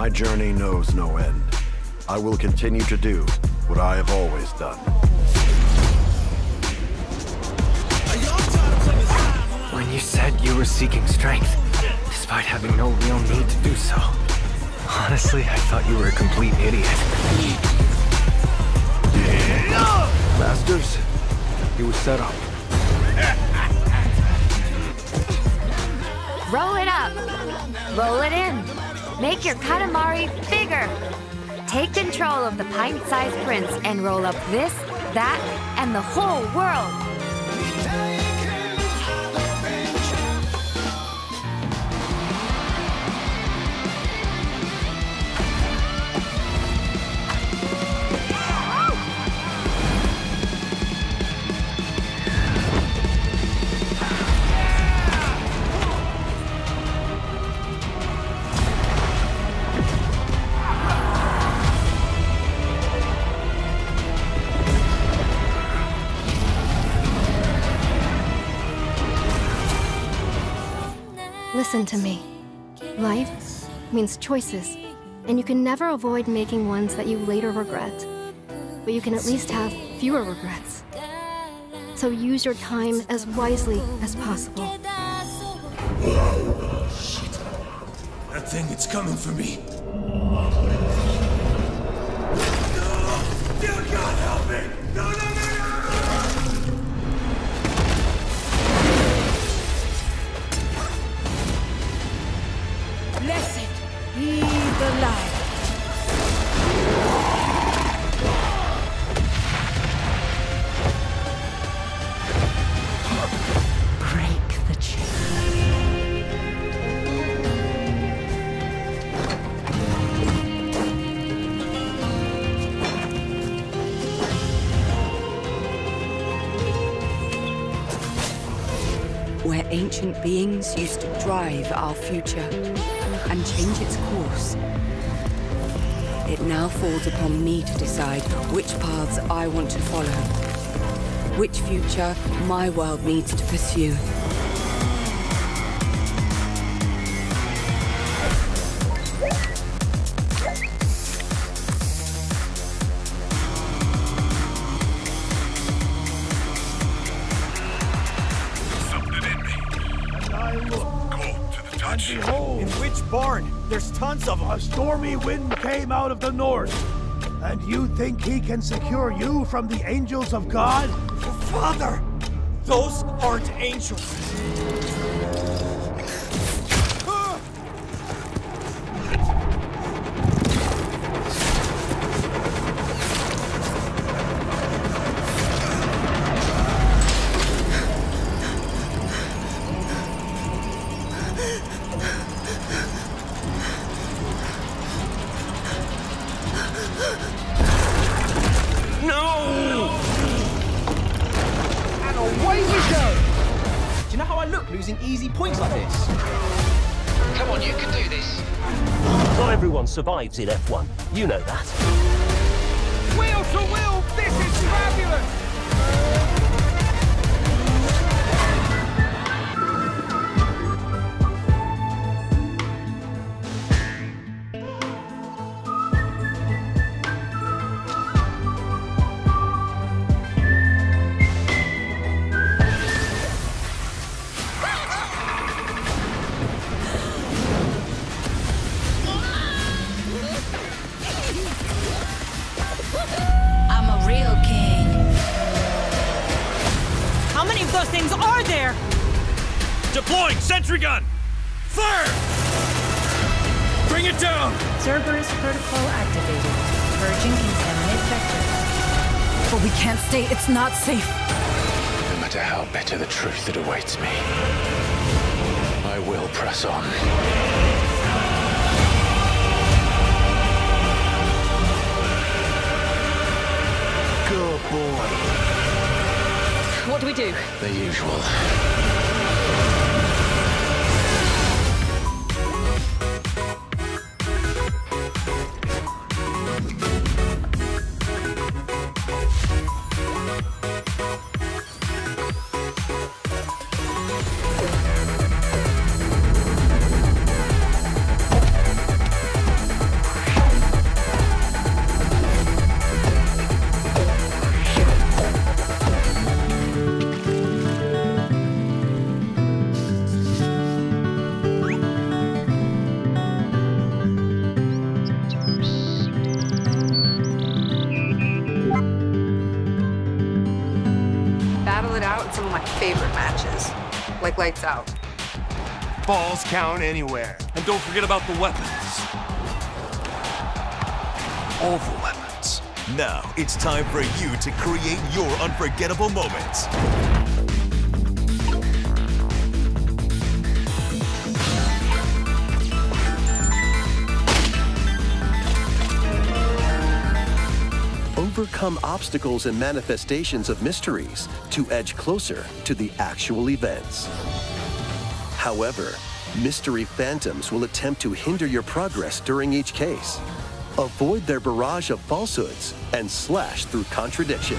My journey knows no end. I will continue to do what I have always done. When you said you were seeking strength, despite having no real need to do so, honestly, I thought you were a complete idiot. Masters, he was set up. Roll it up. Roll it in. Make your Katamari bigger. Take control of the pint-sized prince and roll up this, that, and the whole world. Listen to me. Life means choices, and you can never avoid making ones that you later regret. But you can at least have fewer regrets. So use your time as wisely as possible. That thing, it's coming for me. Where ancient beings used to drive our future and change its course. It now falls upon me to decide which paths I want to follow, which future my world needs to pursue. Barn? There's tons of them. a stormy wind came out of the north. And you think he can secure you from the angels of God? Father! Those aren't angels. I look losing easy points like this? Come on, you can do this. Not everyone survives in F1. You know that. Deploying sentry gun! Fire! Bring it down! Cerberus protocol activated. Purging contaminate vector. But we can't stay. It's not safe. No matter how bitter the truth that awaits me, I will press on. Good boy. What do we do? The usual. Favorite matches, like Lights Out. Balls count anywhere. And don't forget about the weapons. All the weapons. Now it's time for you to create your unforgettable moments. Overcome obstacles and manifestations of mysteries to edge closer to the actual events. However, mystery phantoms will attempt to hinder your progress during each case. Avoid their barrage of falsehoods and slash through contradiction.